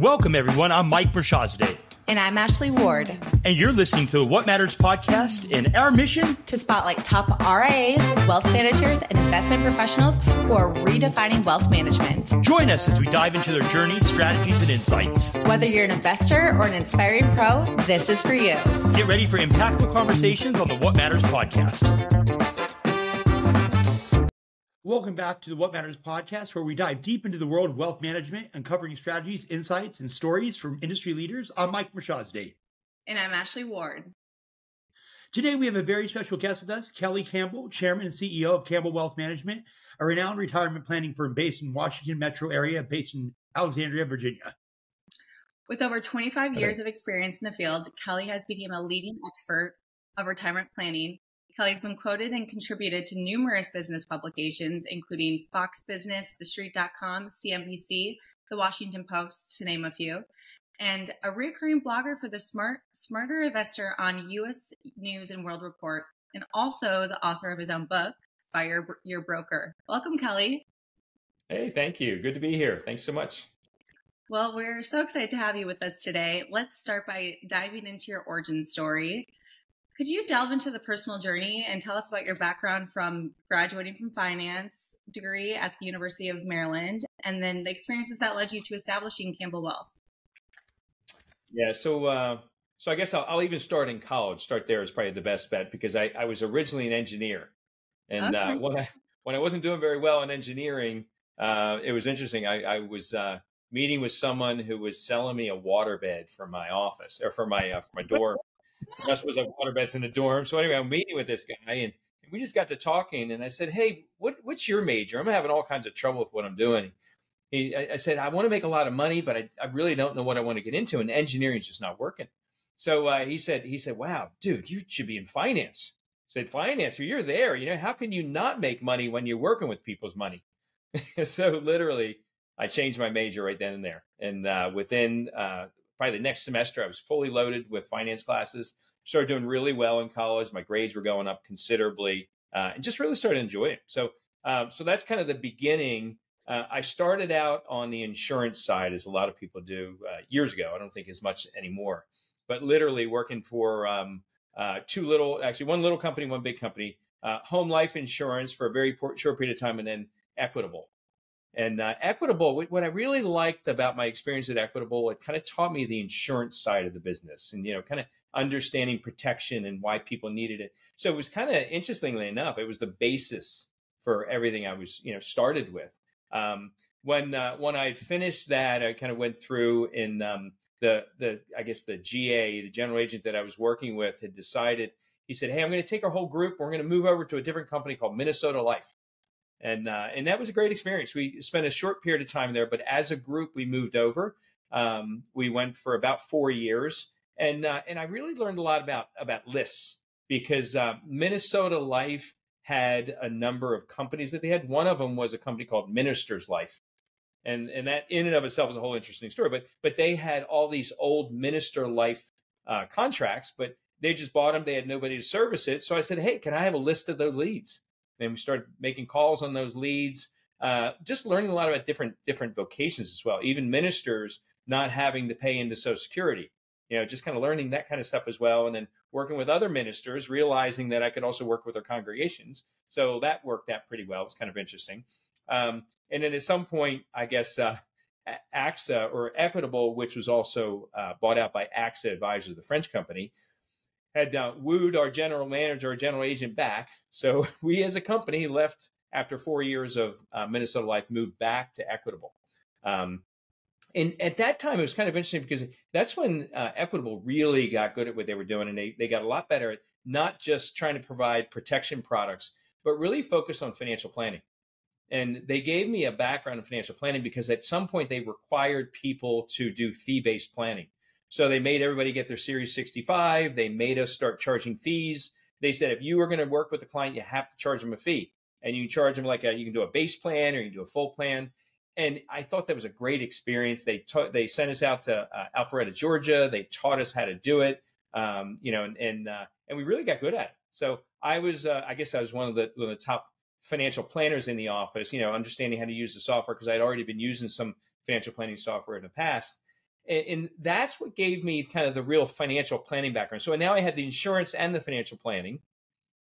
Welcome, everyone. I'm Mike Mirshahzadeh. And I'm Ashley Ward. And you're listening to the What Matters podcast. And our mission to spotlight top RIAs, wealth managers, and investment professionals who are redefining wealth management. Join us as we dive into their journey, strategies, and insights. Whether you're an investor or an inspiring pro, this is for you. Get ready for impactful conversations on the What Matters podcast. Welcome back to the What Matters podcast, where we dive deep into the world of wealth management, uncovering strategies, insights, and stories from industry leaders. I'm Mike Mirshahzadeh. And I'm Ashley Ward. Today, we have a very special guest with us, Kelly Campbell, Chairman and CEO of Campbell Wealth Management, a renowned retirement planning firm based in Washington metro area, based in Alexandria, Virginia. With over 25 years of experience in the field, Kelly has become a leading expert of retirement planning Kelly's been quoted and contributed to numerous business publications, including Fox Business, TheStreet.com, CNBC, The Washington Post, to name a few, and a recurring blogger for the Smart Smarter Investor on U.S. News and World Report, and also the author of his own book, Fire Your Broker. Welcome, Kelly. Hey, thank you. Good to be here. Thanks so much. Well, we're so excited to have you with us today. Let's start by diving into your origin story. Could you delve into the personal journey and tell us about your background from graduating from finance degree at the University of Maryland and then the experiences that led you to establishing Campbell Wealth? Yeah, so uh, so I guess I'll, I'll, even start in college. Start there is probably the best bet because I, I was originally an engineer, and uh, okay. uh, when I when I wasn't doing very well in engineering, uh, it was interesting. I, I was uh, meeting with someone who was selling me a waterbed for my office or for my uh, for my dorm. That's was like water beds in the dorm. So anyway, I'm meeting with this guy and we just got to talking and I said, Hey, what, what's your major? I'm having all kinds of trouble with what I'm doing. He, I, I said, I want to make a lot of money, but I, I really don't know what I want to get into. And engineering is just not working. So uh, he said, he said, wow, dude, you should be in finance. I said, finance, well, you're there. You know, how can you not make money when you're working with people's money? so literally, I changed my major right then and there. And uh, within uh, probably the next semester, I was fully loaded with finance classes. Started doing really well in college. My grades were going up considerably, uh, and just really started enjoying it. So, um, so that's kind of the beginning. Uh, I started out on the insurance side, as a lot of people do uh, years ago. I don't think as much anymore, but literally working for um, uh, two little, actually one little company, one big company, uh, home life insurance for a very short period of time, and then Equitable. And uh, Equitable, what I really liked about my experience at Equitable, it kind of taught me the insurance side of the business and, you know, kind of understanding protection and why people needed it. So it was kind of interestingly enough, it was the basis for everything I was, you know, started with. Um, when uh, when I finished that, I kind of went through in um, the the I guess the GA, the general agent that I was working with, had decided. He said, "Hey, I'm going to take our whole group. We're going to move over to a different company called Minnesota Life." And uh, and that was a great experience. We spent a short period of time there, but as a group, we moved over. Um, we went for about four years, and uh, and I really learned a lot about about lists because uh, Minnesota Life had a number of companies that they had. One of them was a company called Ministers Life, and and that in and of itself is a whole interesting story. But but they had all these old Minister Life uh, contracts, but they just bought them. They had nobody to service it, so I said, hey, can I have a list of the leads? Then we started making calls on those leads, uh, just learning a lot about different different vocations as well. Even ministers not having to pay into Social Security, you know, just kind of learning that kind of stuff as well. And then working with other ministers, realizing that I could also work with their congregations. So that worked out pretty well. It's kind of interesting. Um, and then at some point, I guess uh, AXA or Equitable, which was also uh, bought out by AXA Advisors, the French company, had uh, wooed our general manager, our general agent back. So we, as a company, left after four years of uh, Minnesota Life, moved back to Equitable. Um, and at that time, it was kind of interesting because that's when uh, Equitable really got good at what they were doing, and they they got a lot better at not just trying to provide protection products, but really focus on financial planning. And they gave me a background in financial planning because at some point they required people to do fee based planning. So they made everybody get their Series 65. They made us start charging fees. They said if you were going to work with a client, you have to charge them a fee, and you charge them like a you can do a base plan or you can do a full plan. And I thought that was a great experience. They taught, they sent us out to uh, Alpharetta, Georgia. They taught us how to do it, um, you know, and and, uh, and we really got good at it. So I was, uh, I guess, I was one of the one of the top financial planners in the office. You know, understanding how to use the software because I'd already been using some financial planning software in the past and, and, that's what gave me kind of the real financial planning background. So now I had the insurance and the financial planning,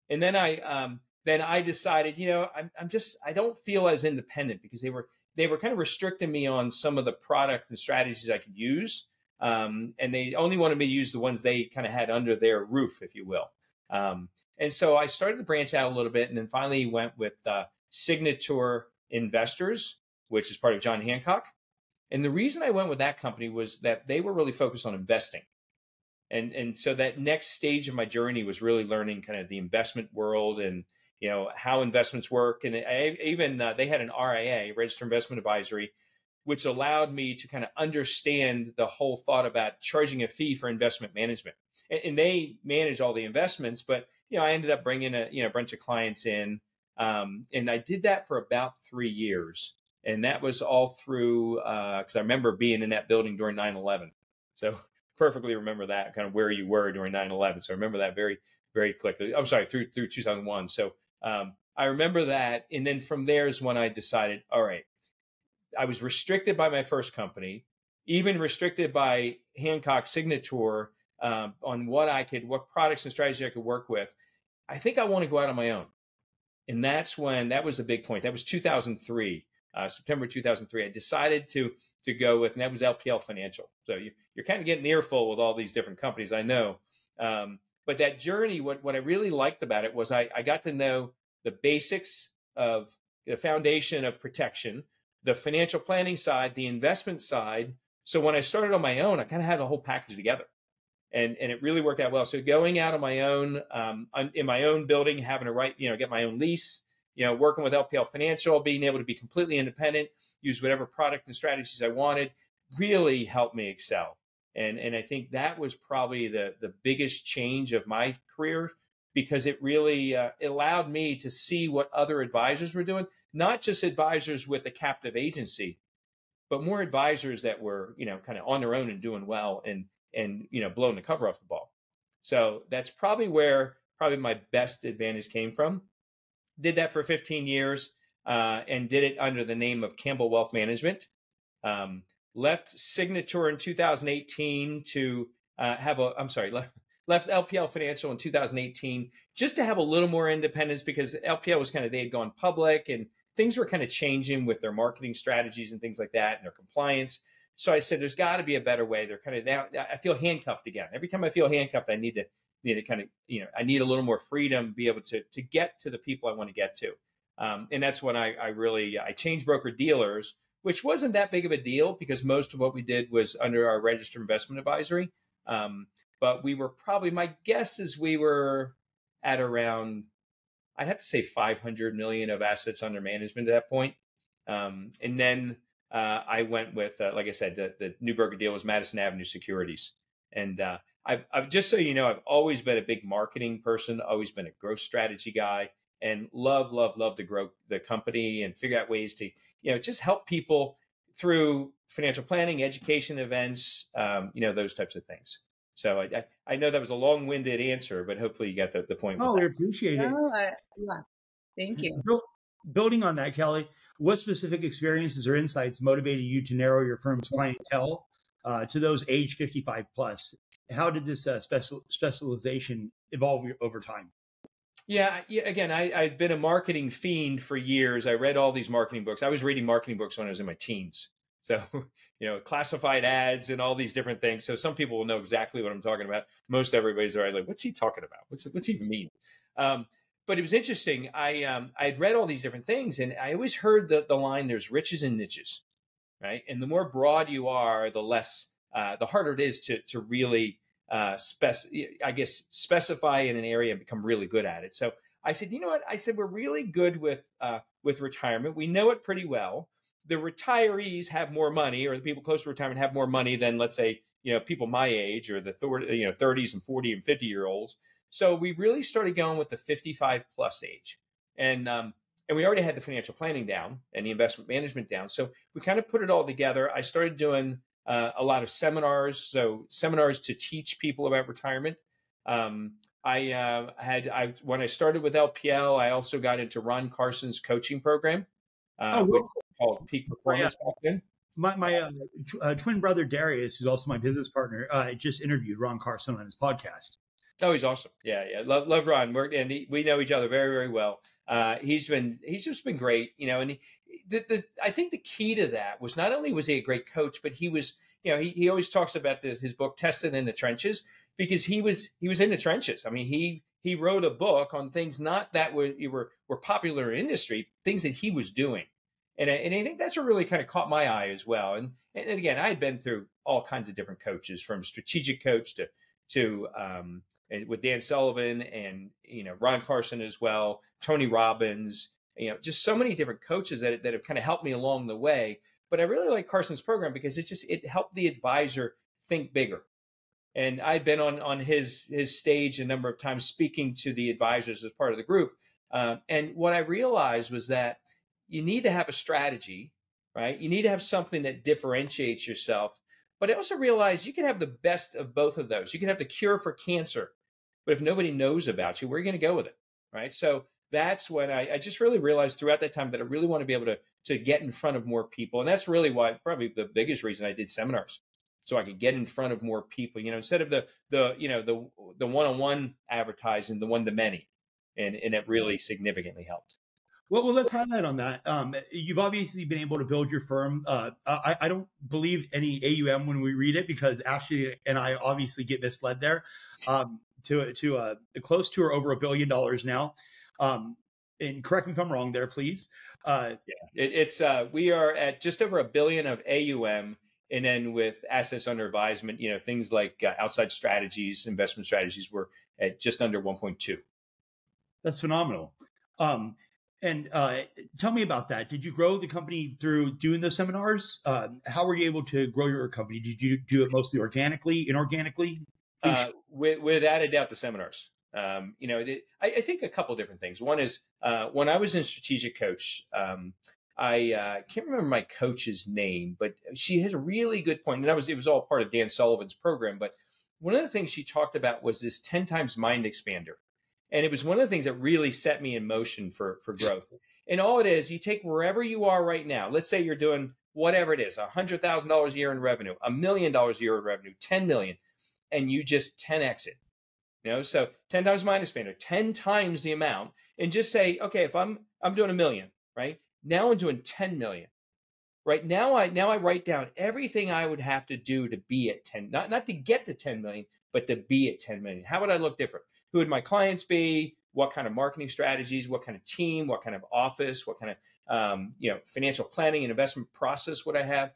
and then I um, then I decided, you know, I'm, I'm just I don't feel as independent because they were they were kind of restricting me on some of the product and strategies I could use, um, and they only wanted me to use the ones they kind of had under their roof, if you will. Um, and so I started to branch out a little bit, and then finally went with uh, Signator Investors, which is part of John Hancock. And the reason I went with that company was that they were really focused on investing. And, and so that next stage of my journey was really learning kind of the investment world and you know how investments work. And I, even uh, they had an RIA registered investment advisory which allowed me to kind of understand the whole thought about charging a fee for investment management. And, and they manage all the investments but you know I ended up bringing a you know bunch of clients in. Um, and I did that for about three years and that was all through because uh, I remember being in that building during 9/11. So perfectly remember that kind of where you were during 9/11. So I remember that very very quickly. I'm sorry through through 2001. So um, I remember that, and then from there is when I decided, all right, I was restricted by my first company, even restricted by Hancock Signator um, on what I could, what products and strategies I could work with. I think I want to go out on my own. And that's when that was the big point. That was 2003 uh, September 2003. I decided to to go with, and that was LPL Financial. So you, are kind of getting earful with all these different companies, I know. Um, but that journey, what what I really liked about it was I, I got to know the basics of the foundation of protection, the financial planning side, the investment side. So when I started on my own, I kind of had a whole package together. And, and it really worked out well. So going out on my own, um, in my own building, having to write, you know, get my own lease, you know, working with LPL Financial, being able to be completely independent, use whatever product and strategies I wanted, really helped me excel. And and I think that was probably the the biggest change of my career because it really uh, allowed me to see what other advisors were doing, not just advisors with a captive agency, but more advisors that were you know kind of on their own and doing well and and you know blowing the cover off the ball. So that's probably where probably my best advantage came from did that for 15 years uh, and did it under the name of Campbell Wealth Management. Um, left Signator in 2018 to uh, have a, I'm sorry, left, left LPL Financial in 2018 just to have a little more independence because LPL was kind of, they had gone public and things were kind of changing with their marketing strategies and things like that and their compliance. So I said, there's got to be a better way. They're kind of now, I feel handcuffed again. Every time I feel handcuffed, I need to need to kind of you know I need a little more freedom, be able to to get to the people I want to get to, um, and that's when I, I really I changed broker dealers, which wasn't that big of a deal because most of what we did was under our registered investment advisory. Um, but we were probably my guess is we were at around I'd have to say 500 million of assets under management at that point. Um, and then uh, I went with, uh, like I said, the, the new broker deal was Madison Avenue Securities. And uh, I've, I've just so you know, I've always been a big marketing person, always been a growth strategy guy, and love, love, love to grow the company and figure out ways to, you know, just help people through financial planning, education events, um, you know, those types of things. So I, I, know that was a long-winded answer, but hopefully you got the, the point. Oh, we appreciate it. Oh, yeah. Thank you. Building on that, Kelly, what specific experiences or insights motivated you to narrow your firm's clientele uh, to those age 55 plus. How did this uh, special specialization evolve over time? Yeah, yeah again, I, I've been a marketing fiend for years. I read all these marketing books. I was reading marketing books when I was in my teens. So, you know, classified ads and all these different things. So some people will know exactly what I'm talking about. Most everybody's there. Like, what's he talking about? What's what's he mean? Um, but it was interesting. I um, I'd read all these different things, and I always heard the the line, "There's riches and niches." Right? And the more broad you are, the less, uh, the harder it is to to really, uh, spec, I guess, specify in an area and become really good at it. So I said, you know what? I said we're really good with uh, with retirement. We know it pretty well. The retirees have more money, or the people close to retirement have more money than, let's say, you know, people my age or the you know 30s and 40 and 50 year olds. So we really started going with the 55 plus age. And um, and we already had the financial planning down and the investment management down. So we kind of put it all together. I started doing uh, a lot of seminars, so seminars to teach people about retirement. Um, I uh, had I when I started with LPL, I also got into Ron Carson's coaching program, uh, oh, called Peak Performance oh, yeah. back then. my my uh, uh, twin brother Darius, who's also my business partner, uh, just interviewed Ron Carson on his podcast. Oh, he's awesome. Yeah, yeah. Love, love Ron. We're, and he, we know each other very, very well. Uh, he's been he's just been great, you know. And he, the, the I think the key to that was not only was he a great coach, but he was, you know, he, he always talks about this, his book "Tested in the Trenches" because he was he was in the trenches. I mean, he he wrote a book on things not that were were were popular in industry, things that he was doing. And I, and I think that's what really kind of caught my eye as well. And, and again, I had been through all kinds of different coaches, from strategic coach to to um, with Dan Sullivan and you know Ron Carson as well, Tony Robbins, you know, just so many different coaches that that have kind of helped me along the way. But I really like Carson's program because it just it helped the advisor think bigger. And I'd been on on his his stage a number of times speaking to the advisors as part of the group. Uh, and what I realized was that you need to have a strategy, right? You need to have something that differentiates yourself. But I also realized you can have the best of both of those. You can have the cure for cancer, but if nobody knows about you, where are you going to go with it, right? So that's when I, I, just really realized throughout that time that I really want to be able to to get in front of more people, and that's really why probably the biggest reason I did seminars, so I could get in front of more people. You know, instead of the the you know the the one on one advertising, the one to many, and and it really significantly helped. Well, well, let's highlight on that. Um, you've obviously been able to build your firm. Uh, I, I, don't believe any AUM when we read it because Ashley and I obviously get misled there. Um, to to uh, close to or over a billion dollars now. Um, and correct me if I'm wrong there, please. Uh, yeah, it, it's uh, we are at just over a billion of AUM, and then with assets under advisement, you know, things like uh, outside strategies, investment strategies, we're at just under 1.2. That's phenomenal. Um, and uh, tell me about that. Did you grow the company through doing those seminars? Uh, how were you able to grow your company? Did you do it mostly organically, inorganically? Uh, with, without a doubt, the seminars. Um, you know, it, I, I, think a couple different things. One is uh, when I was in strategic coach, um, I uh, can't remember my coach's name, but she has a really good point, and that was it was all part of Dan Sullivan's program. But one of the things she talked about was this ten times mind expander, and it was one of the things that really set me in motion for for growth. And all it is, you take wherever you are right now. Let's say you're doing whatever it is, a hundred thousand dollars a year in revenue, a million dollars a year in revenue, ten million, and you just 10x it. You know, so 10 times minus expander, 10 times the amount, and just say, okay, if I'm I'm doing a million, right? Now I'm doing 10 million. Right now I now I write down everything I would have to do to be at 10, not not to get to 10 million, but to be at 10 million. How would I look different? Who would my clients be? What kind of marketing strategies? What kind of team? What kind of office? What kind of um, you know financial planning and investment process would I have?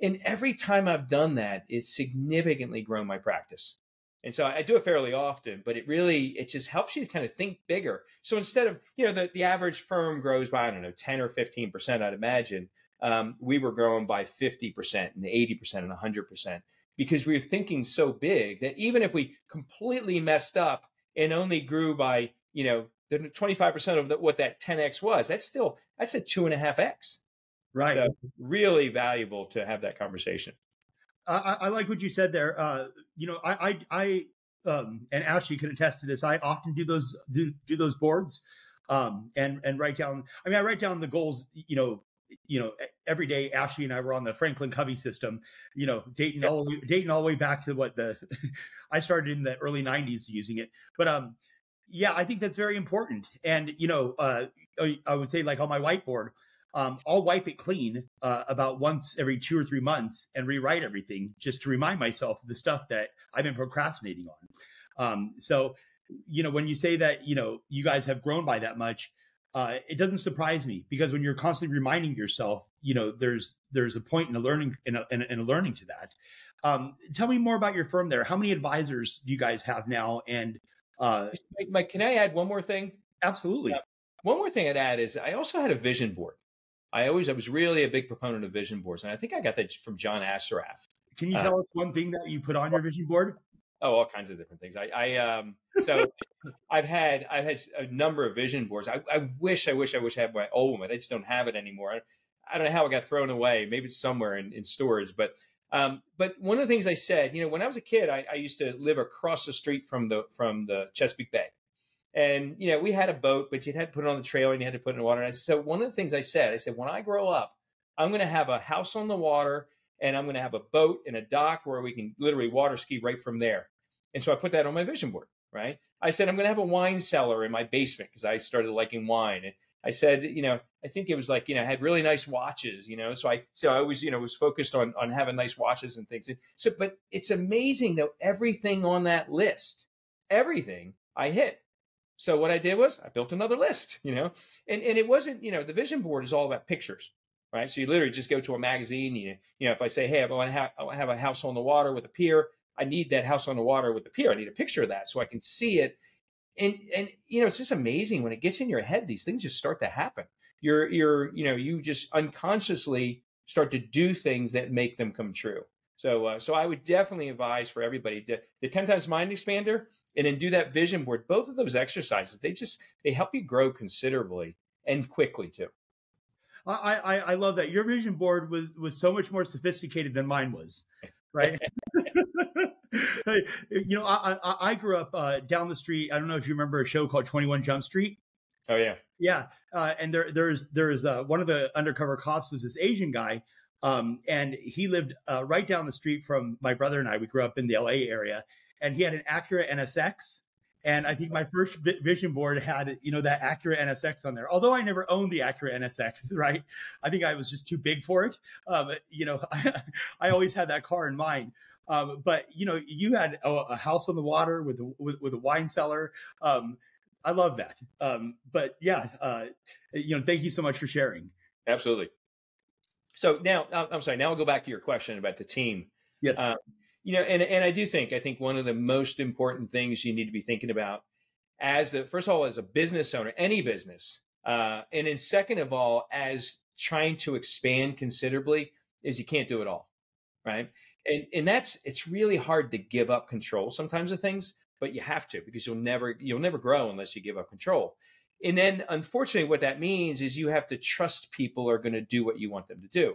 And every time I've done that, it's significantly grown my practice. And so I do it fairly often, but it really it just helps you to kind of think bigger. So instead of you know the, the average firm grows by I don't know ten or fifteen percent, I'd imagine um, we were growing by fifty percent and eighty percent and hundred percent because we were thinking so big that even if we completely messed up and only grew by you know the twenty five percent of the, what that ten x was, that's still that's a two and a half x. Right. So really valuable to have that conversation. I, I like what you said there. Uh, you know, I, I, I um, and Ashley could attest to this. I often do those do, do those boards um, and and write down. I mean, I write down the goals. You know, you know, every day. Ashley and I were on the Franklin Covey system. You know, dating all dating all the way back to what the I started in the early '90s using it. But um, yeah, I think that's very important. And you know, uh, I would say like on my whiteboard, um, I'll wipe it clean uh, about once every two or three months and rewrite everything just to remind myself of the stuff that I've been procrastinating on. Um, so, you know, when you say that, you know, you guys have grown by that much, uh, it doesn't surprise me because when you're constantly reminding yourself, you know, there's there's a point in a learning in a, in a, in a learning to that. Um, tell me more about your firm there. How many advisors do you guys have now? And uh, Mike, can I add one more thing? Absolutely. One more thing I'd add is I also had a vision board. I always I was really a big proponent of vision boards, and I think I got that from John Assaraf. Can you uh, tell uh, us one thing that you put on your vision board? Oh, all kinds of different things. I, I um, so I've had I've had a number of vision boards. I, I wish I wish I wish I had my old one. I just don't have it anymore. I, I don't know how it got thrown away. Maybe it's somewhere in, in stores. But um, but one of the things I said, you know, when I was a kid, I, I used to live across the street from the from the Chesapeake Bay. And you know, we had a boat, but you had to put it on the trailer and you had to put it in the water. And I, so one of the things I said, I said, when I grow up, I'm going to have a house on the water and I'm going to have a boat and a dock where we can literally water ski right from there. And so I put that on my vision board, right? I said, I'm going to have a wine cellar in my basement because I started liking wine. And I said, you know, I think it was like, you know, I had really nice watches, you know, so I, so I always, you know, was focused on, on having nice watches and things. So, but it's amazing though, everything on that list, everything I hit. So what I did was I built another list, you know, and, and it wasn't, you know, the vision board is all about pictures right? So you literally just go to a magazine. You, you know, if I say, hey, I want to have, I have a house on the water with a pier, I need that house on the water with the pier. I need a picture of that so I can see it. And and you know, it's just amazing when it gets in your head. These things just start to happen. You're you're you know you just unconsciously start to do things that make them come true. So, uh, so I would definitely advise for everybody to, the 10 times mind expander and then do that vision board. Both of those exercises, they just, they help you grow considerably and quickly too. I, I, I love that your vision board was was so much more sophisticated than mine was, right? you know, I, I, I grew up uh, down the street. I don't know if you remember a show called Twenty One Jump Street. Oh yeah, yeah. Uh, and there there's there's uh, one of the undercover cops was this Asian guy, um, and he lived uh, right down the street from my brother and I. We grew up in the L.A. area, and he had an Acura NSX and I think my first vision board had, you know, that Acura NSX on there. Although I never owned the Acura NSX, right? I think I was just too big for it. Um, you know, I, I, always had that car in mind. Um, but you know, you had a, a, house on the water with a, with, with a wine cellar. Um, I love that. Um, but yeah, uh, you know, thank you so much for sharing. Absolutely. So now, I'm sorry. Now I'll go back to your question about the team. Yes. Uh, you know, and and I do think I think one of the most important things you need to be thinking about as a, first of all as a business owner, any business, uh, and then second of all as trying to expand considerably is you can't do it all, right? And and that's it's really hard to give up control sometimes of things, but you have to because you'll never you'll never grow unless you give up control. And then unfortunately, what that means is you have to trust people are going to do what you want them to do.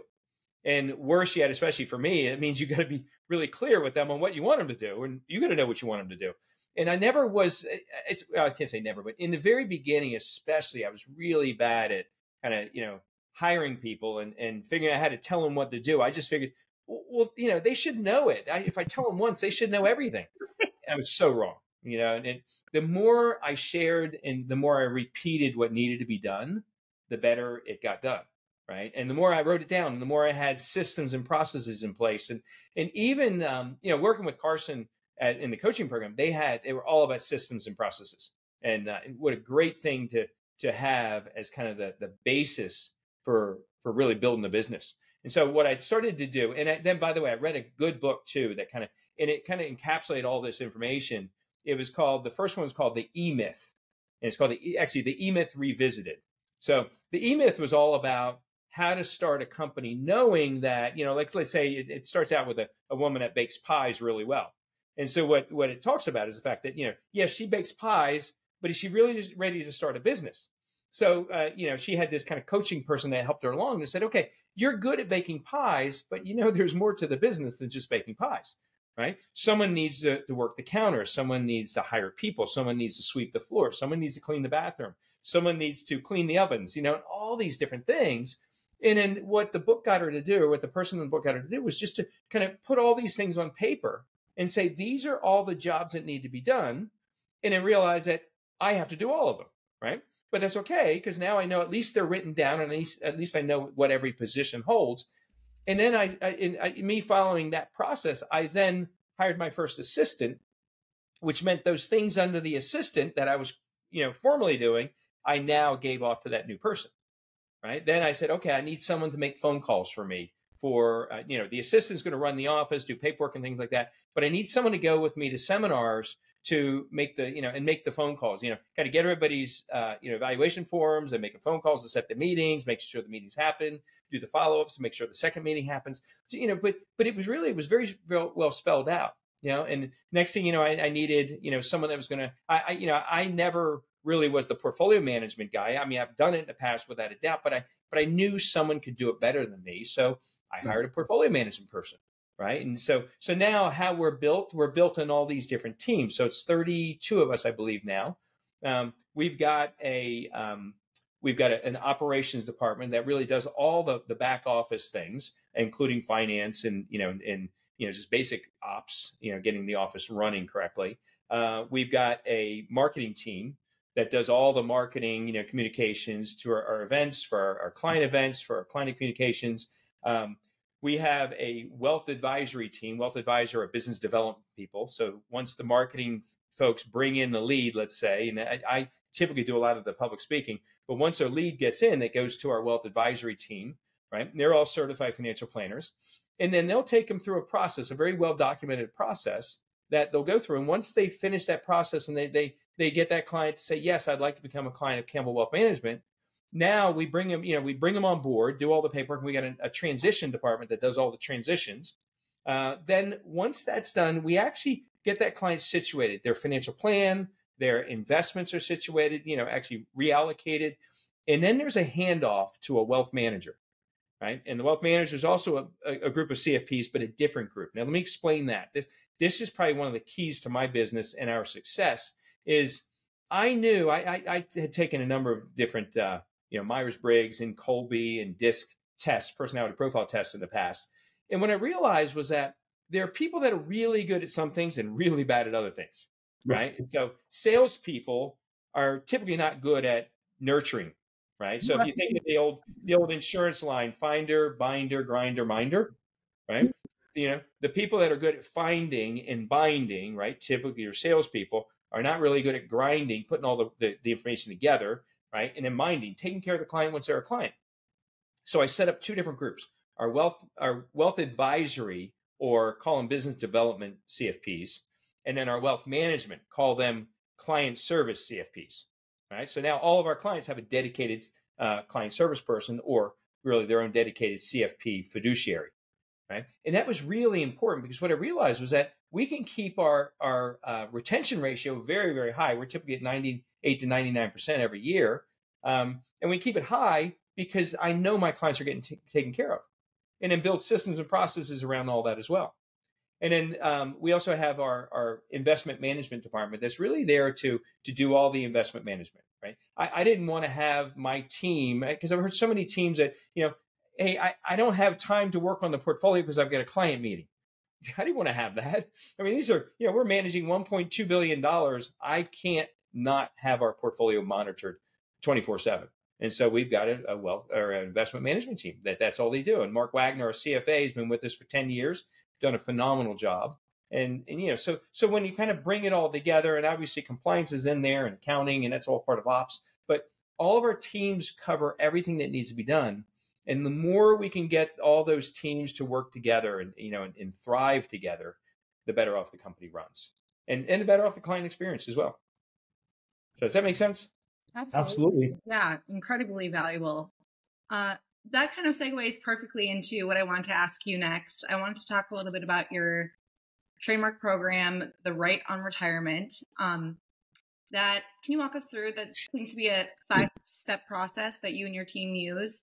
And worse yet, especially for me, it means you got to be really clear with them on what you want them to do, and you got to know what you want them to do. And I never was. Eh, it's well, I can't say never, but in the very beginning, especially, I was really bad at kind of you know hiring people and and figuring out how to tell them what to do. I just figured, well, you know, they should know it. I, if I tell them once, they should know everything. And I was so wrong, you know. And the more I shared and the more I repeated what needed to be done, the better it got done right? And the more I wrote it down, the more I had systems and processes in place, and and even um, you know working with Carson at, in the coaching program, they had they were all about systems and processes, and uh, what a great thing to to have as kind of the the basis for for really building the business. And so what I started to do, and I, then by the way, I read a good book too that kind of and it kind of encapsulated all this information. It was called the first one was called the E Myth, and it's called the actually the E Myth Revisited. So the E Myth was all about how to start a company knowing that, you know, like let's say it, it starts out with a, a woman that bakes pies really well. And so what, what it talks about is the fact that, you know, yes, she bakes pies, but is she really just ready to start a business? So, uh, you know, she had this kind of coaching person that helped her along and said, okay, you're good at baking pies, but you know, there's more to the business than just baking pies, right? Someone needs to, to work the counter. Someone needs to hire people. Someone needs to sweep the floor. Someone needs to clean the bathroom. Someone needs to clean the ovens, you know, and all these different things. And then what the book got her to do, what the person in the book got her to do, was just to kind of put all these things on paper and say, these are all the jobs that need to be done. And then realize that I have to do all of them, right? But that's okay because now I know at least they're written down, and at least, at least I know what every position holds. And then I, I, in, I, me following that process, I then hired my first assistant, which meant those things under the assistant that I was, you know, formally doing, I now gave off to that new person right? Then I said, okay, I need someone to make phone calls for me. For uh, you know, the assistant's going to run the office, do paperwork and things like that. But I need someone to go with me to seminars to make the you know and make the phone calls. You know, kind of get everybody's uh, you know evaluation forms and making phone calls to set the meetings, make sure the meetings happen, do the follow ups, to make sure the second meeting happens. So, you know, but but it was really it was very well spelled out you know and next thing you know I, I, needed you know someone that was going to I, you know i never really was the portfolio management guy. I mean, I've done it in the past without a doubt, but I but I knew someone could do it better than me, so I hired a portfolio management person, right? And so so now how we're built, we're built in all these different teams. So it's 32 of us, I believe now. Um, we've got a um, we've got a, an operations department that really does all the, the back office things, including finance and you know and you know just basic ops, you know, getting the office running correctly. Uh, we've got a marketing team that does all the marketing, you know, communications to our, our events, for our, our, client events, for our client communications. Um, we have a wealth advisory team. Wealth advisor are business development people. So once the marketing folks bring in the lead, let's say, and I, I typically do a lot of the public speaking, but once their lead gets in, it goes to our wealth advisory team, right? And they're all certified financial planners. And then they'll take them through a process, a very well documented process that they'll go through. And once they finish that process and they they they get that client to say, yes, I'd like to become a client of Campbell Wealth Management. Now we bring them, you know, we bring them on board, do all the paperwork. We got a, a transition department that does all the transitions. Uh, then once that's done, we actually get that client situated. Their financial plan, their investments are situated, you know, actually reallocated. And then there's a handoff to a wealth manager, right? And the wealth manager is also a, a, group of CFPs, but a different group. Now, let me explain that. This this is probably one of the keys to my business and our success. Is I knew I, I, I had taken a number of different, uh, you know, Myers Briggs and Kolbe and DISC tests, personality profile tests in the past, and what I realized was that there are people that are really good at some things and really bad at other things, right? right. so salespeople are typically not good at nurturing, right? So if you think of the old the old insurance line, finder, binder, grinder, minder, right? Mm-hmm. you know, the people that are good at finding and binding, right? Typically, your salespeople are not really good at grinding, putting all the, the, the information together, right? And then minding, taking care of the client once they're a client. So I set up two different groups: our wealth, our wealth advisory, or call them business development CFPs, and then our wealth management, call them client service CFPs. Right. So now all of our clients have a dedicated uh, client service person, or really their own dedicated CFP fiduciary right? And that was really important because what I realized was that we can keep our our uh, retention ratio very very high. We're typically at ninety eight to ninety nine percent every year, um, and we keep it high because I know my clients are getting t- taken care of, and then build systems and processes around all that as well. And then um, we also have our, our investment management department that's really there to to do all the investment management. Right? I, I didn't want to have my team because I've heard so many teams that you know hey, I, I don't have time to work on the portfolio because I've got a client meeting. How do you want to have that? I mean, these are, you know, we're managing $1.2 billion. I can't not have our portfolio monitored 24 7. And so we've got a, a wealth or an investment management team that that's all they do. And Mark Wagner, our CFA, has been with us for 10 years, done a phenomenal job. And, and you know, so so when you kind of bring it all together, and obviously compliance is in there and accounting, and that's all part of ops, but all of our teams cover everything that needs to be done and the more we can get all those teams to work together and you know and, and thrive together the better off the company runs. And and the better off the client experience as well. So does that make sense? Absolutely, absolutely. yeah incredibly valuable. Uh, that kind of segues perfectly into what i want to ask you next. I wanted to talk a little bit about your trademark program the right on retirement. Um, that can you walk us through? That seems to be a five step process that you and your team use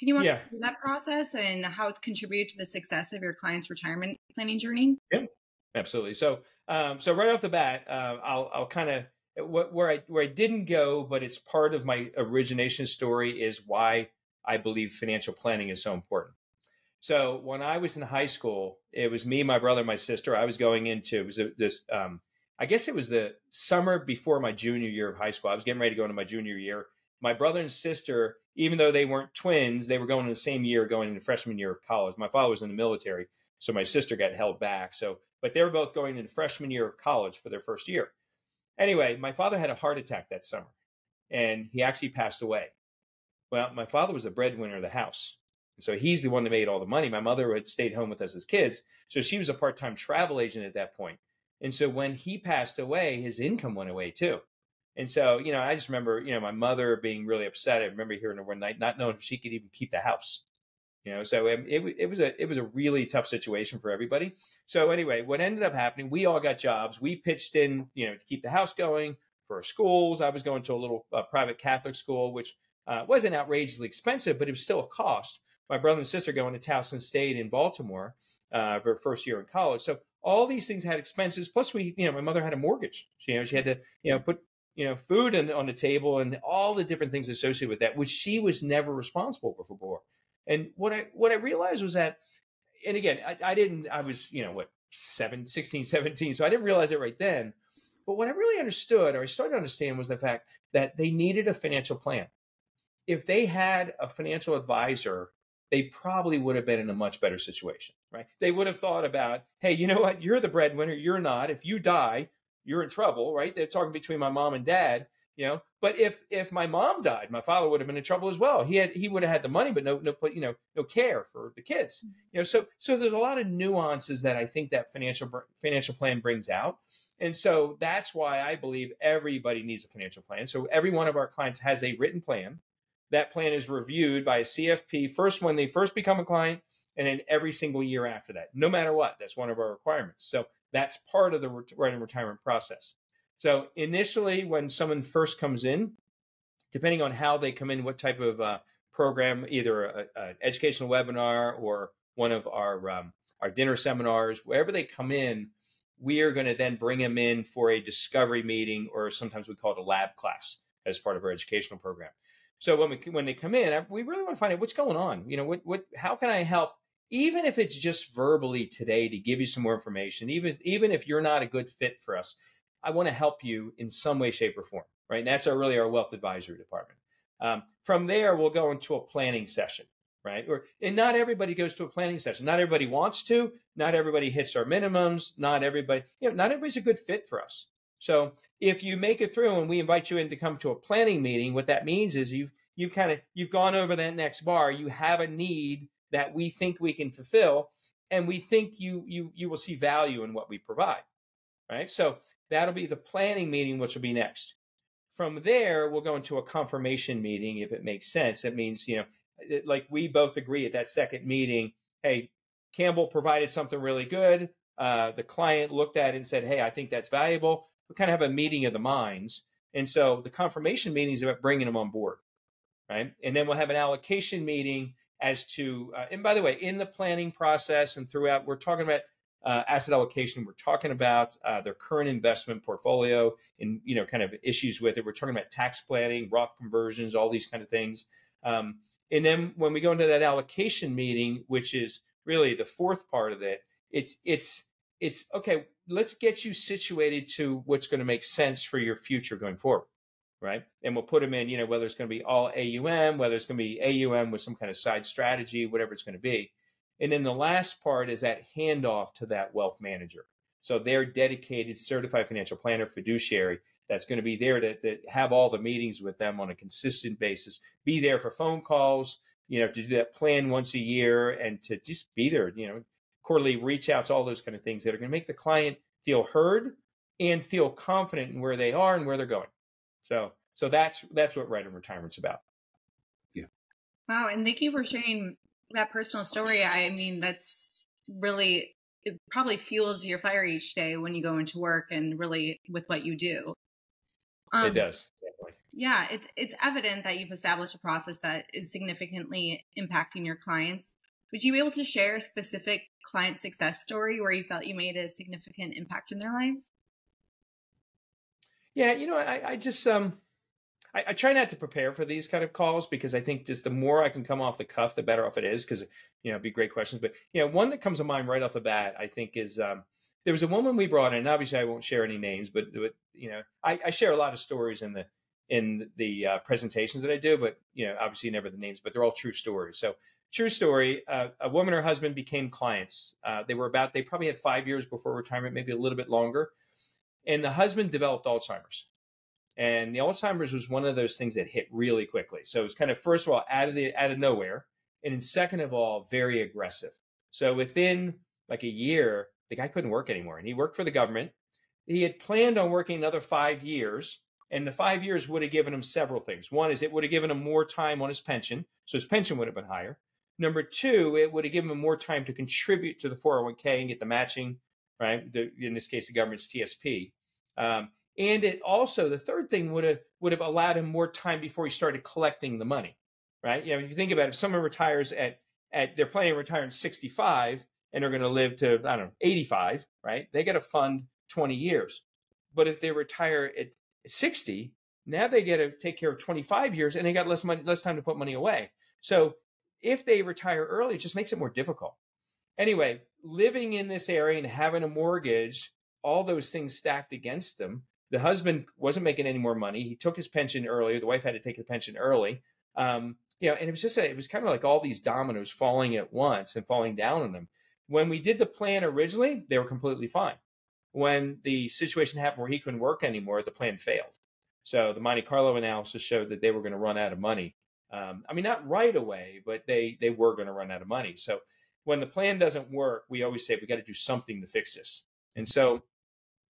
can you walk yeah. through that process and how it's contributed to the success of your client's retirement planning journey? Yeah, absolutely. So, um, so right off the bat, uh, I'll, I'll kind of where I where I didn't go, but it's part of my origination story is why I believe financial planning is so important. So when I was in high school, it was me, my brother, my sister. I was going into it was this. Um, I guess it was the summer before my junior year of high school. I was getting ready to go into my junior year. My brother and sister even though they weren't twins, they were going in the same year, going into freshman year of college. My father was in the military, so my sister got held back. So, but they were both going into freshman year of college for their first year. Anyway, my father had a heart attack that summer, and he actually passed away. Well, my father was the breadwinner of the house. So he's the one that made all the money. My mother had stayed home with us as kids. So she was a part time travel agent at that point. And so when he passed away, his income went away too. And so, you know, I just remember, you know, my mother being really upset. I remember hearing her one night, not knowing if she could even keep the house. You know, so it, it, it was a it was a really tough situation for everybody. So anyway, what ended up happening, we all got jobs. We pitched in, you know, to keep the house going for schools. I was going to a little uh, private Catholic school, which uh, wasn't outrageously expensive, but it was still a cost. My brother and sister going to Towson State in Baltimore uh, for first year in college. So all these things had expenses. Plus, we, you know, my mother had a mortgage. She, you know, she had to, you know, put you know, food on, on the table and all the different things associated with that, which she was never responsible for before. And what I what I realized was that, and again, I, I didn't, I was, you know, what, seven, 16, 17. So I didn't realize it right then. But what I really understood, or I started to understand, was the fact that they needed a financial plan. If they had a financial advisor, they probably would have been in a much better situation, right? They would have thought about, hey, you know what? You're the breadwinner. You're not. If you die, you're in trouble, right? They're talking between my mom and dad, you know. But if if my mom died, my father would have been in trouble as well. He had he would have had the money, but no no but you know no care for the kids, mm-hmm. you know. So so there's a lot of nuances that I think that financial financial plan brings out, and so that's why I believe everybody needs a financial plan. So every one of our clients has a written plan. That plan is reviewed by a CFP first when they first become a client, and then every single year after that, no matter what. That's one of our requirements. So that's part of the Right on Retirement process. So initially, when someone first comes in, depending on how they come in, what type of uh, program, either an educational webinar or one of our um, our dinner seminars, wherever they come in, we are going to then bring them in for a discovery meeting, or sometimes we call it a lab class as part of our educational program. So when we when they come in, we really want to find out what's going on. You know, what what how can I help even if it's just verbally today to give you some more information, even even if you're not a good fit for us, I want to help you in some way, shape, or form. Right, and that's our really our wealth advisory department. Um, from there, we'll go into a planning session. Right, or and not everybody goes to a planning session. Not everybody wants to. Not everybody hits our minimums. Not everybody, you know, not everybody's a good fit for us. So if you make it through and we invite you in to come to a planning meeting, what that means is you've you've kind of you've gone over that next bar. You have a need that we think we can fulfill and we think you you you will see value in what we provide right? So that'll be the planning meeting which will be next. From there we'll go into a confirmation meeting if it makes sense. That means you know it, like we both agree at that second meeting hey campbell provided something really good. Uh, the client looked at it and said hey i think that's valuable. We kind of have a meeting of the minds and so the confirmation meeting is about bringing them on board right? And then we'll have an allocation meeting as to, uh, and by the way, in the planning process and throughout, we're talking about uh, asset allocation. We're talking about uh, their current investment portfolio and you know kind of issues with it. We're talking about tax planning, Roth conversions, all these kind of things. Um, and then when we go into that allocation meeting, which is really the fourth part of it, it's it's it's okay. Let's get you situated to what's going to make sense for your future going forward right? And we'll put them in, you know, whether it's going to be all AUM, whether it's going to be AUM with some kind of side strategy, whatever it's going to be. And then the last part is that handoff to that wealth manager. So they're dedicated, certified financial planner, fiduciary that's going to be there to, to have all the meetings with them on a consistent basis, be there for phone calls, you know, to do that plan once a year and to just be there, you know, quarterly reach outs, all those kind of things that are going to make the client feel heard and feel confident in where they are and where they're going. So so that's that's what Right on Retirement's about. Yeah. Wow, and thank you for sharing that personal story. I mean, that's really it probably fuels your fire each day when you go into work and really with what you do. Um, it does. Definitely. Yeah, it's it's evident that you've established a process that is significantly impacting your clients. Would you be able to share a specific client success story where you felt you made a significant impact in their lives? Yeah, you know, I, I just um I, I, try not to prepare for these kind of calls because I think just the more I can come off the cuff, the better off it is. Because you know, it'd be great questions. But you know, one that comes to mind right off the bat, I think, is um, there was a woman we brought in. Obviously, I won't share any names, but, but you know, I, I, share a lot of stories in the in the uh, presentations that I do. But you know, obviously, never the names, but they're all true stories. So. True story. Uh, a woman her husband became clients. Uh, they were about, they probably had five years before retirement, maybe a little bit longer and the husband developed Alzheimer's. And the Alzheimer's was one of those things that hit really quickly. So it was kind of first of all out of the out of nowhere, and second of all very aggressive. So within like a year, the guy couldn't work anymore, and he worked for the government. He had planned on working another five years, and the five years would have given him several things. One is it would have given him more time on his pension, so his pension would have been higher. Number two, it would have given him more time to contribute to the 401k and get the matching right? The, in this case, the government's TSP. Um, and it also the third thing would have would have allowed him more time before he started collecting the money, right? You know, if you think about it, if someone retires at at they're planning to retire at 65 and they're going to live to I don't know 85, right? They got to fund 20 years. But if they retire at At 60, now they get to take care of 25 years and they got less money, less time to put money away. So if they retire early, it just makes it more difficult. Anyway, living in this area and having a mortgage, all those things stacked against them. The husband wasn't making any more money. He took his pension early. The wife had to take the pension early. Um, you know, and it was just a, it was kind of like all these dominoes falling at once and falling down on them. When we did the plan originally, they were completely fine. When the situation happened where he couldn't work anymore, the plan failed. So the Monte Carlo analysis showed that they were going to run out of money. Um, I mean, not right away, but they they were going to run out of money. So when the plan doesn't work, we always say we got to do something to fix this. And so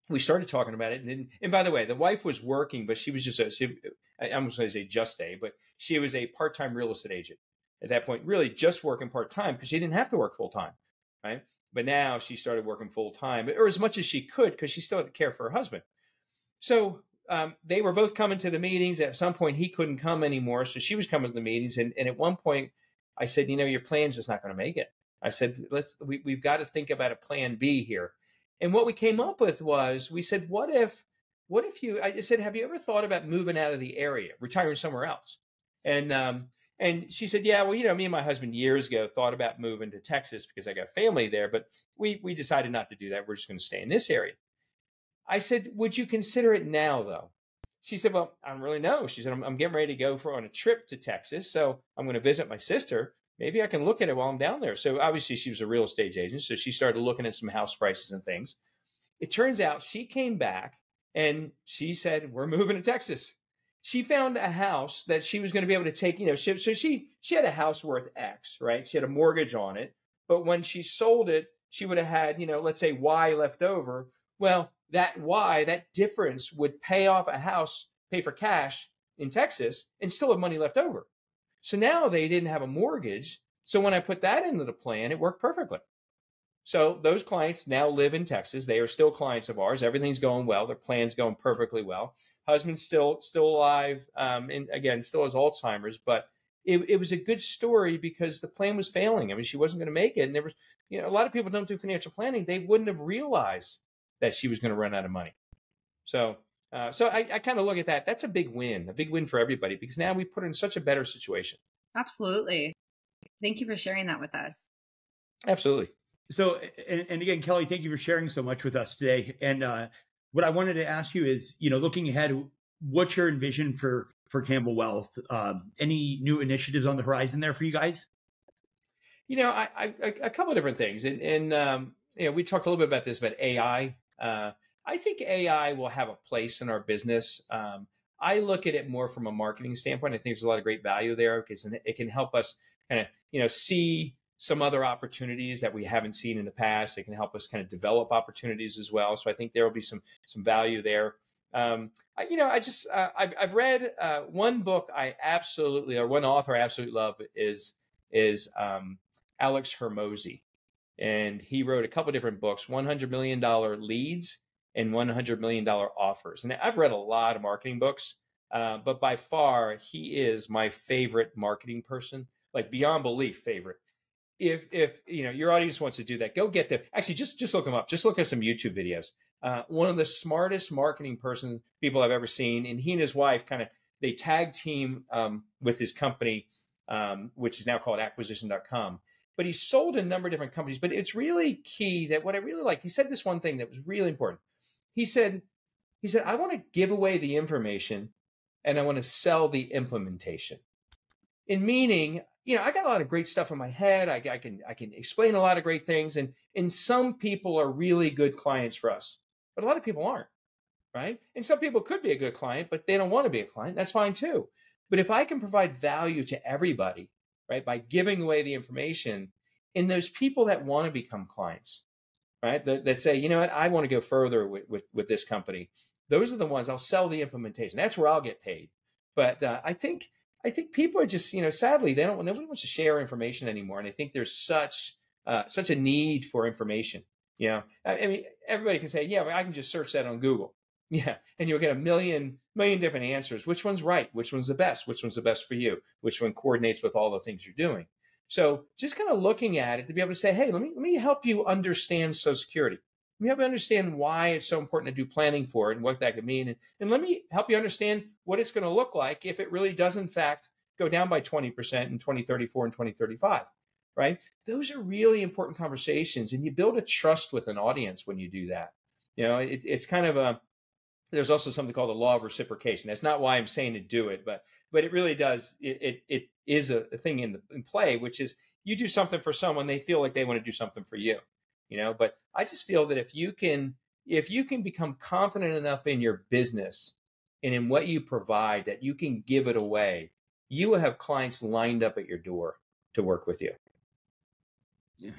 we started talking about it. And, and by the way, the wife was working, but she was just a, she, I almost going to say just a, but she was a part time real estate agent at that point, really just working part time because she didn't have to work full time. Right. But now she started working full time or as much as she could because she still had to care for her husband. So um, they were both coming to the meetings. At some point, he couldn't come anymore. So she was coming to the meetings. And, and at one point, I said, you know, your plan's just not going to make it. I said, let's, we, we've got to think about a plan B here. And what we came up with was we said, what if, what if you, I said, have you ever thought about moving out of the area, retiring somewhere else? And, um, and she said, yeah, well, you know, me and my husband years ago thought about moving to Texas because I got family there, but we, we decided not to do that. We're just going to stay in this area. I said, would you consider it now though? She said, well, I don't really know. She said, I'm, I'm getting ready to go for on a trip to Texas. So I'm going to visit my sister maybe I can look at it while I'm down there. So obviously she was a real estate agent. So she started looking at some house prices and things. It turns out she came back and she said, we're moving to Texas. She found a house that she was going to be able to take, you know, she, so she, she had a house worth X, right? She had a mortgage on it. But when she sold it, she would have had, you know, let's say Y left over. Well, that Y, that difference would pay off a house, pay for cash in Texas and still have money left over. So now they didn't have a mortgage. So when I put that into the plan, it worked perfectly. So those clients now live in Texas. They are still clients of ours. Everything's going well. Their plan's going perfectly well. Husband's still still alive, um, and again, still has Alzheimer's. But it, it was a good story because the plan was failing. I mean, she wasn't going to make it, and there was, you know, a lot of people don't do financial planning. They wouldn't have realized that she was going to run out of money. So uh, so I, I kind of look at that. That's a big win, a big win for everybody because now we put her in such a better situation. Absolutely. Thank you for sharing that with us. Absolutely. So, and, and again, Kelly, thank you for sharing so much with us today. And uh, what I wanted to ask you is, you know, looking ahead, what's your envision for for Campbell Wealth? Um, any new initiatives on the horizon there for you guys? You know, I, I a couple of different things, and, and um, you know, we talked a little bit about this about AI. Uh, I think AI will have a place in our business. Um, I look at it more from a marketing standpoint. I think there's a lot of great value there because it can help us kind of, you know, see some other opportunities that we haven't seen in the past. It can help us kind of develop opportunities as well. So I think there will be some some value there. Um, I, you know, I just uh, I've I've read uh, one book I absolutely or one author I absolutely love is is um, Alex Hormozi, and he wrote a couple different books. One hundred million dollar leads and $100 million offers. And I've read a lot of marketing books, uh, but by far, he is my favorite marketing person, like beyond belief favorite. If, if you know your audience wants to do that, go get them. Actually, just just look him up. Just look at some YouTube videos. Uh, one of the smartest marketing person people I've ever seen, and he and his wife kind of they tag team um, with his company, um, which is now called Acquisition.com. But he sold a number of different companies. But it's really key that what I really liked. He said this one thing that was really important he said, he said, I want to give away the information and I want to sell the implementation. In meaning, you know, I got a lot of great stuff in my head. I, I can I can explain a lot of great things, and and some people are really good clients for us, but a lot of people aren't, right? And some people could be a good client, but they don't want to be a client. That's fine too. But if I can provide value to everybody, right, by giving away the information, and those people that want to become clients, right? That, that say, you know what, I want to go further with, with, with this company. Those are the ones I'll sell the implementation. That's where I'll get paid. But uh, I think I think people are just, you know, sadly, they don't. Nobody wants to share information anymore, and I think there's such uh, such a need for information. You know, I, I mean, everybody can say, yeah, I can just search that on Google. Yeah, and you'll get a million million different answers. Which one's right? Which one's the best? Which one's the best for you? Which one coordinates with all the things you're doing? So just kind of looking at it to be able to say, hey, let me let me help you understand Social Security. Let me help you understand why it's so important to do planning for it and what that could mean. And, and let me help you understand what it's going to look like if it really does, in fact, go down by 20% in 2034 and 2035, right? Those are really important conversations. And you build a trust with an audience when you do that. You know, it, it's kind of a, there's also something called the law of reciprocation. That's not why I'm saying to do it, but but it really does. It it, it is a, a thing in the in play, which is you do something for someone, they feel like they want to do something for you you know but i just feel that if you can if you can become confident enough in your business and in what you provide that you can give it away you will have clients lined up at your door to work with you yeah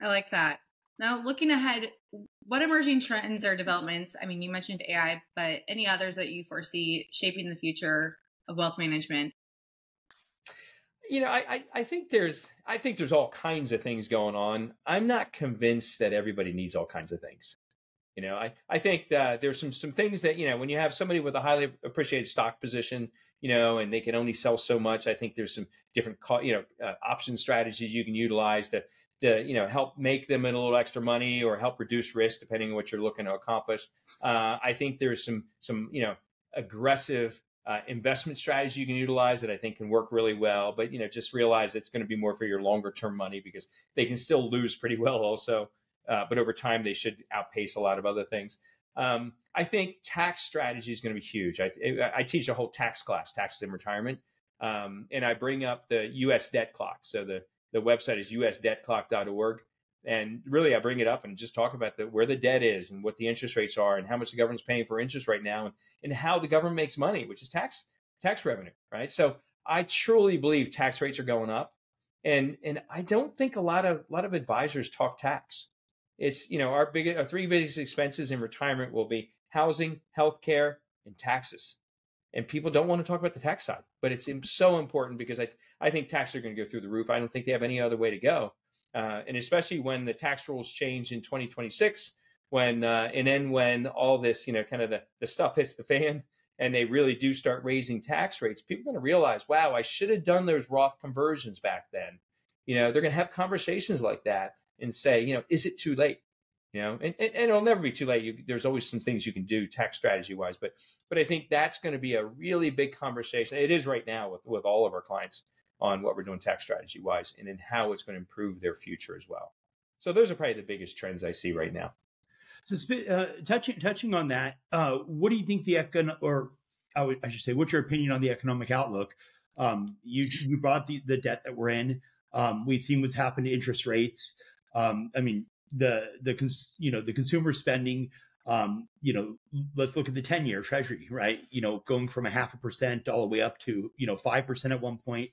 i like that now looking ahead what emerging trends or developments i mean you mentioned ai but any others that you foresee shaping the future of wealth management you know, I, I, think there's I think there's all kinds of things going on. I'm not convinced that everybody needs all kinds of things. You know, I, I think that there's some some things that, you know, when you have somebody with a highly appreciated stock position, you know, and they can only sell so much, I think there's some different, you know, uh, option strategies you can utilize to, to, you know, help make them a little extra money or help reduce risk depending on what you're looking to accomplish. Uh, I think there's some, some, you know, aggressive uh, investment strategy you can utilize that I think can work really well. But you know, just realize it's going to be more for your longer term money because they can still lose pretty well also. Uh, but over time, they should outpace a lot of other things. Um, I think tax strategy is going to be huge. I, I, teach a whole tax class, taxes in retirement, um, and I bring up the U.S. debt clock. So the the website is usdebtclock.org. And really, I bring it up and just talk about the, where the debt is and what the interest rates are and how much the government's paying for interest right now and, and how the government makes money, which is tax tax revenue, right? So I truly believe tax rates are going up, and and I don't think a lot of a lot of advisors talk tax. It's you know our big our three biggest expenses in retirement will be housing, healthcare, and taxes. And people don't want to talk about the tax side, but it's so important because I I think taxes are going to go through the roof. I don't think they have any other way to go uh, and especially when the tax rules change in 2026, when uh, and then when all this, you know, kind of the, the stuff hits the fan and they really do start raising tax rates, people are going to realize, wow, I should have done those Roth conversions back then. You know, they're going to have conversations like that and say, you know, is it too late? You know, and, and, and it'll never be too late. You, there's always some things you can do tax strategy wise, but but I think that's going to be a really big conversation. It is right now with with all of our clients on what we're doing tax strategy wise and then how it's going to improve their future as well. So those are probably the biggest trends I see right now. So uh, touching touching on that, uh, what do you think the econ or I, would, I, should say, what's your opinion on the economic outlook? Um, you you brought the, the debt that we're in. Um, we've seen what's happened to interest rates. Um, I mean, the the cons, you know the consumer spending. Um, you know, let's look at the ten year Treasury, right? You know, going from a half a percent all the way up to you know five percent at one point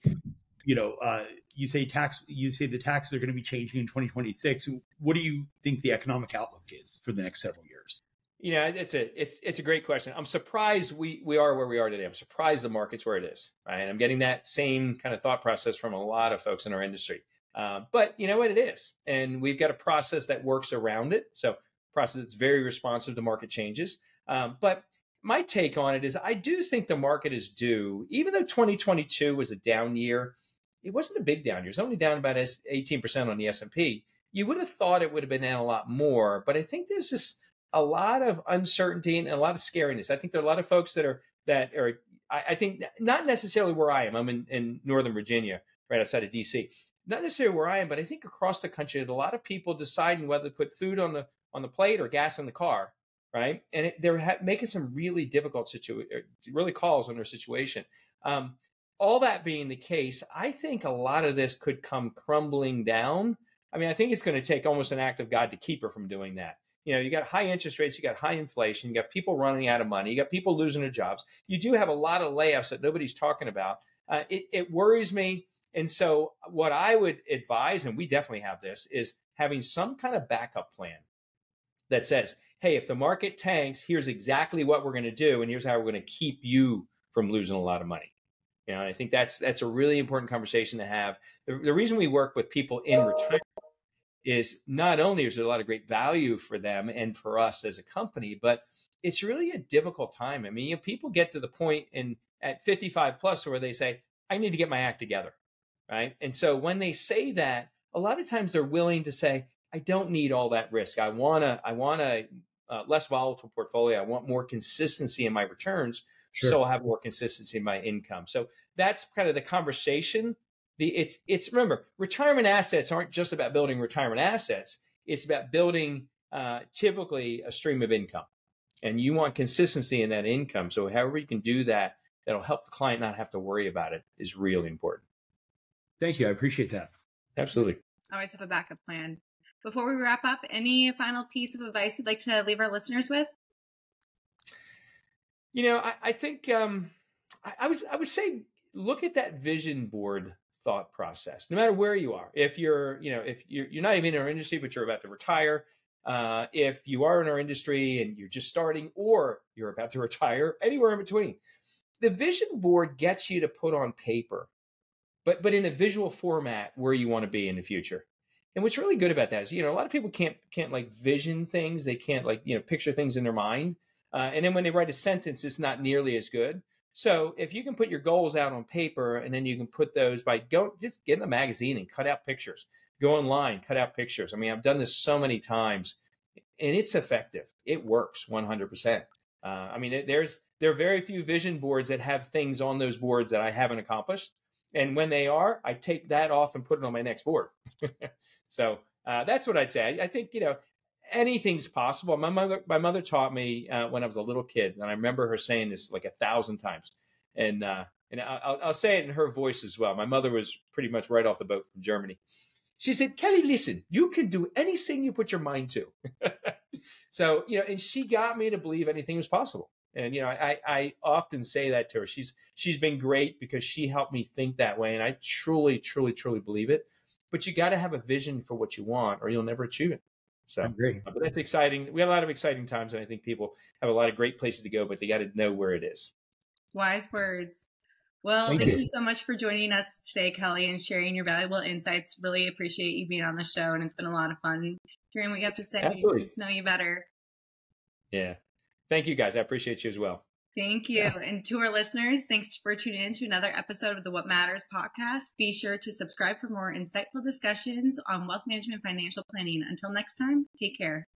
you know, uh, you say tax, you say the taxes are going to be changing in 2026. What do you think the economic outlook is for the next several years? You know, it's a it's it's a great question. I'm surprised we we are where we are today. I'm surprised the market's where it is. Right, I'm getting that same kind of thought process from a lot of folks in our industry. Uh, but you know what it is, and we've got a process that works around it. So process that's very responsive to market changes. Um, but my take on it is, I do think the market is due, even though 2022 was a down year it wasn't a big down year. It's only down about 18% on the S&P. You would have thought it would have been down a lot more, but I think there's just a lot of uncertainty and a lot of scariness. I think there are a lot of folks that are that are I, I think not necessarily where I am. I'm in, in Northern Virginia, right outside of DC. Not necessarily where I am, but I think across the country, a lot of people deciding whether to put food on the on the plate or gas in the car, right? And it, they're making some really difficult situ- really calls on their situation. Um, all that being the case, I think a lot of this could come crumbling down. I mean, I think it's going to take almost an act of God to keep her from doing that. You know, you got high interest rates, you got high inflation, you got people running out of money, you got people losing their jobs. You do have a lot of layoffs that nobody's talking about. Uh, it, it worries me. And so, what I would advise, and we definitely have this, is having some kind of backup plan that says, hey, if the market tanks, here's exactly what we're going to do, and here's how we're going to keep you from losing a lot of money. You know, I think that's that's a really important conversation to have. The, the reason we work with people in retirement is not only is there a lot of great value for them and for us as a company, but it's really a difficult time. I mean, you know, people get to the point in at 55 plus where they say, I need to get my act together. Right. And so when they say that, a lot of times they're willing to say, I don't need all that risk. I want to, I want a uh, less volatile portfolio. I want more consistency in my returns. Sure. So I'll have more consistency in my income. So that's kind of the conversation. The it's it's remember retirement assets aren't just about building retirement assets. It's about building uh, typically a stream of income, and you want consistency in that income. So however you can do that, that'll help the client not have to worry about it is really important. Thank you. I appreciate that. Absolutely. Always have a backup plan. Before we wrap up, any final piece of advice you'd like to leave our listeners with? You know, I, I think um, I, I was I would say look at that vision board thought process. No matter where you are, if you're you know if you're you're not even in our industry but you're about to retire, uh, if you are in our industry and you're just starting or you're about to retire, anywhere in between, the vision board gets you to put on paper, but but in a visual format where you want to be in the future. And what's really good about that is, you know, a lot of people can't can't like vision things. They can't like you know picture things in their mind. Uh, and then when they write a sentence, it's not nearly as good. So if you can put your goals out on paper, and then you can put those by go just get in a magazine and cut out pictures. Go online, cut out pictures. I mean, I've done this so many times, and it's effective. It works 100. Uh, percent I mean, it, there's there are very few vision boards that have things on those boards that I haven't accomplished. And when they are, I take that off and put it on my next board. So uh, that's what I'd say. I, I, think you know anything's possible. My mother, my mother taught me uh, when I was a little kid, and I remember her saying this like a thousand times. And uh, and I'll, I'll say it in her voice as well. My mother was pretty much right off the boat from Germany. She said, "Kelly, listen, you can do anything you put your mind to." so you know, and she got me to believe anything was possible. And you know, I, I often say that to her. She's she's been great because she helped me think that way, and I truly, truly, truly believe it but you got to have a vision for what you want or you'll never achieve it. So, but that's exciting. We have a lot of exciting times, and I think people have a lot of great places to go, but they got to know where it is. Wise words. Well, thank, thank you. you. so much for joining us today, Kelly, and sharing your valuable insights. Really appreciate you being on the show, and it's been a lot of fun hearing what you have to say. Absolutely. To know you better. Yeah. Thank you, guys. I appreciate you as well. Thank you. Yeah. And to our listeners, thanks for tuning in to another episode of the What Matters podcast. Be sure to subscribe for more insightful discussions on wealth management financial planning. Until next time, take care.